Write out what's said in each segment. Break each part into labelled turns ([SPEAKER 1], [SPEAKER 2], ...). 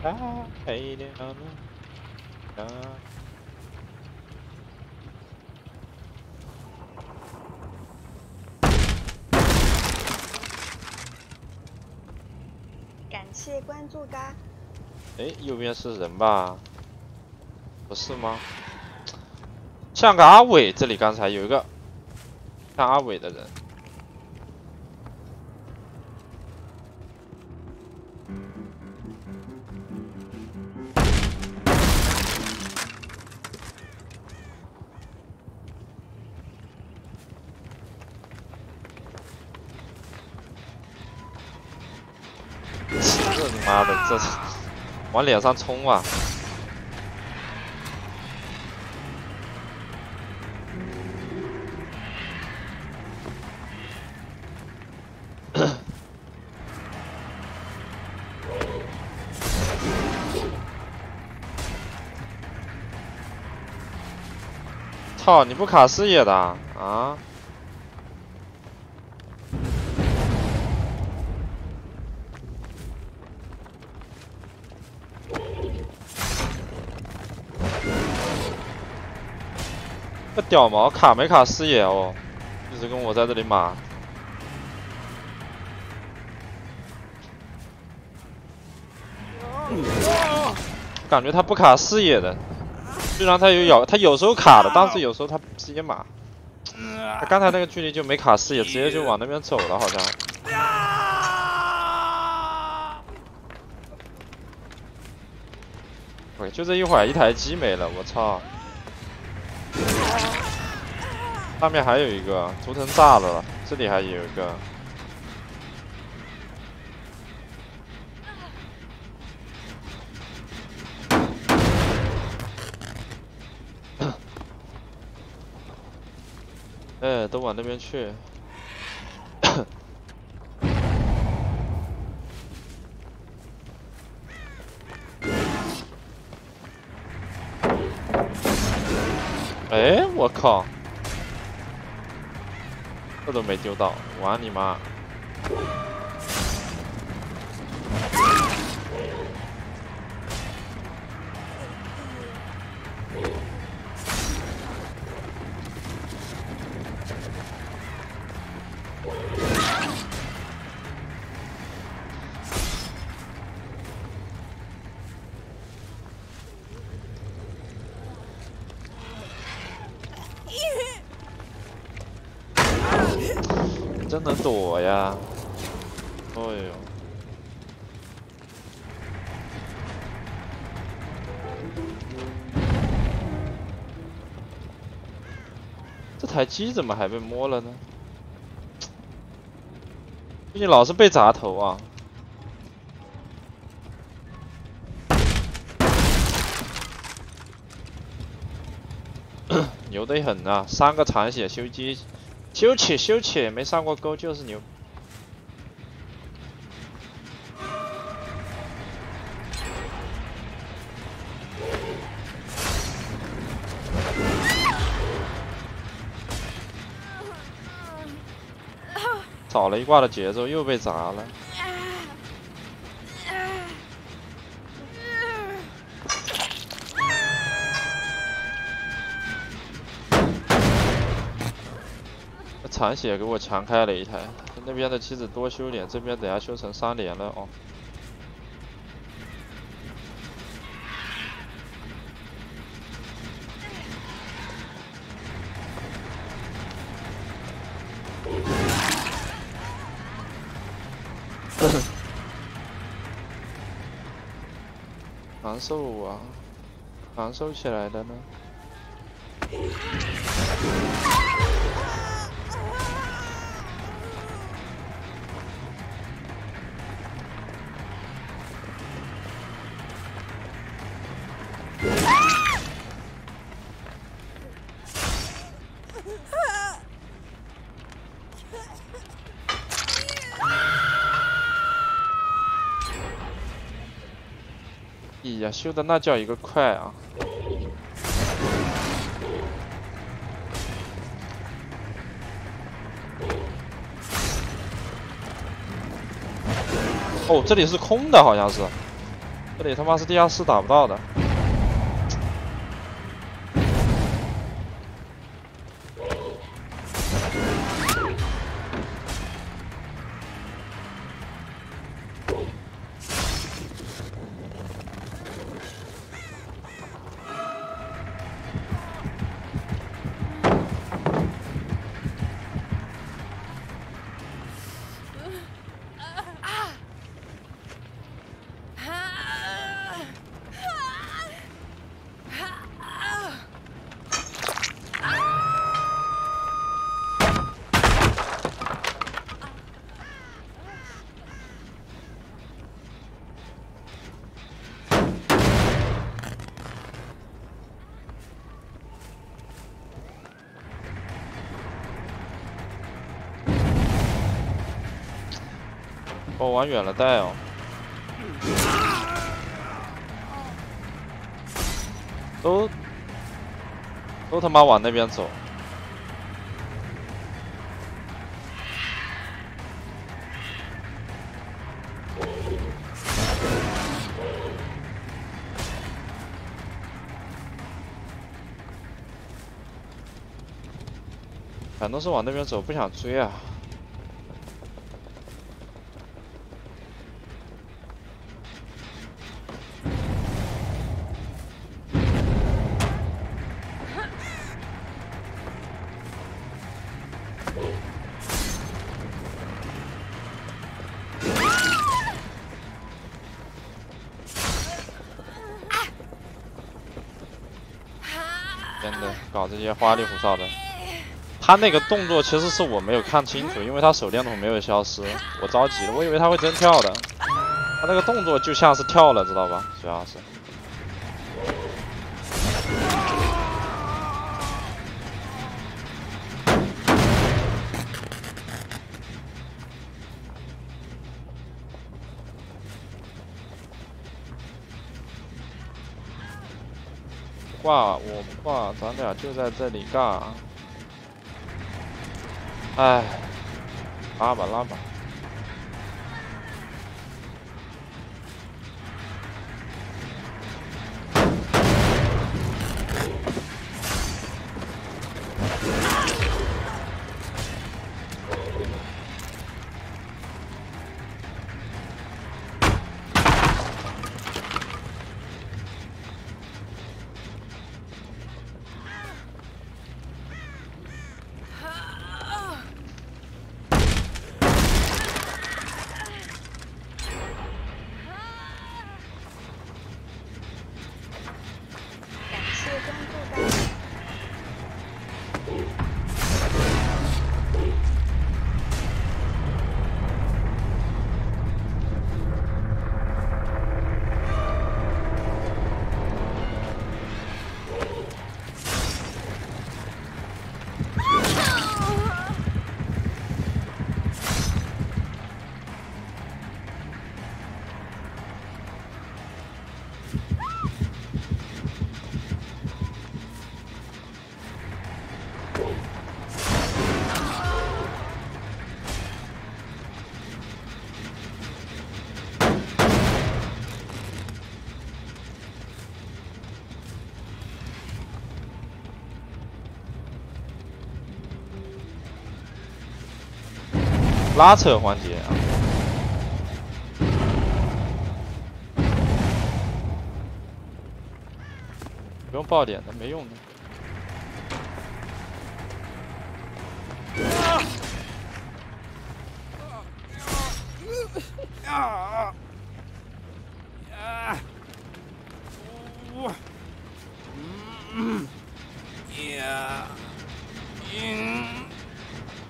[SPEAKER 1] 太亮了，啊！
[SPEAKER 2] 感谢关注嘎。
[SPEAKER 1] 哎，右边是人吧？不是吗？像个阿伟，这里刚才有一个像阿伟的人。这，往脸上冲啊！操！你不卡视野的啊？这屌毛卡没卡视野哦？一直跟我在这里码，感觉他不卡视野的，虽然他有咬，他有时候卡的，但是有时候他直接码。他刚才那个距离就没卡视野，直接就往那边走了，好像。喂，就这一会儿，一台机没了，我操！上面还有一个图腾炸了，这里还有一个。哎，都往那边去。哎，我靠！这都没丢到，玩你妈！真能躲呀！哎呦，这台机怎么还被摸了呢？最近老是被砸头啊！牛得很啊，三个残血修机。修起修起，没上过钩就是牛。找了一挂的节奏，又被砸了。残血给我强开了一台，那边的妻子多修点，这边等下修成三连了哦。难受啊，难受起来的呢。哎呀，修的那叫一个快啊！哦，这里是空的，好像是。这里他妈是地下室打不到的。我往远了带哦，都都他妈往那边走。反正是往那边走，不想追啊。搞这些花里胡哨的，他那个动作其实是我没有看清楚，因为他手电筒没有消失，我着急了，我以为他会真跳的，他那个动作就像是跳了，知道吧？主要是。挂我不挂，咱俩就在这里干。哎，拉吧拉吧。
[SPEAKER 2] 拉扯环节啊！不用爆点的，没用的。
[SPEAKER 3] 啊！啊！我，嗯，呀，嗯，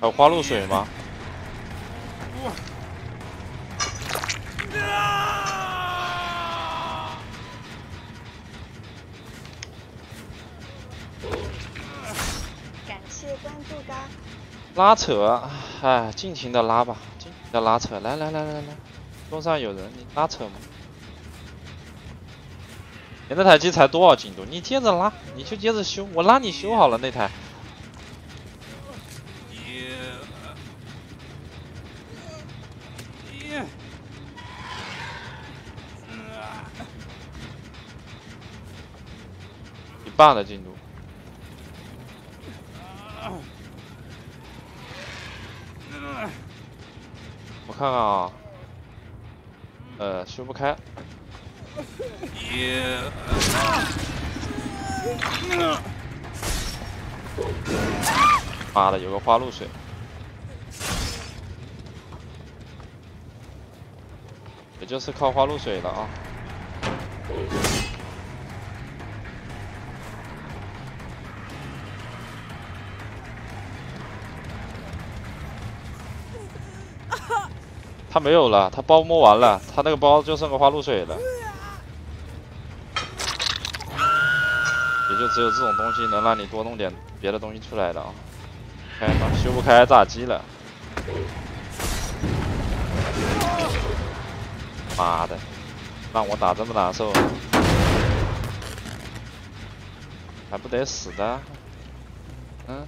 [SPEAKER 1] 还有花露水吗？
[SPEAKER 3] 我，啊！
[SPEAKER 2] 感谢关注嘎。
[SPEAKER 1] 拉扯，哎，尽情的拉吧，尽情的拉扯，来来来来来，中上有人，你拉扯吗？你那台机才多少进度？你接着拉，你就接着修，我拉你修好了那台。
[SPEAKER 3] 一
[SPEAKER 1] 半的进度。我看看啊。呃，修不开。妈的，有个花露水，也就是靠花露水了啊。他没有了，他包摸完了，他那个包就剩个花露水了，也就只有这种东西能让你多弄点别的东西出来的啊。开，修不开炸机了，妈的，让我打这么难受，还不得死的，嗯。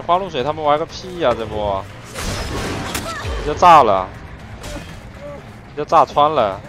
[SPEAKER 1] 花露水他们玩个屁呀！这不，直接炸了，直接炸穿了。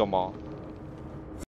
[SPEAKER 1] 有吗？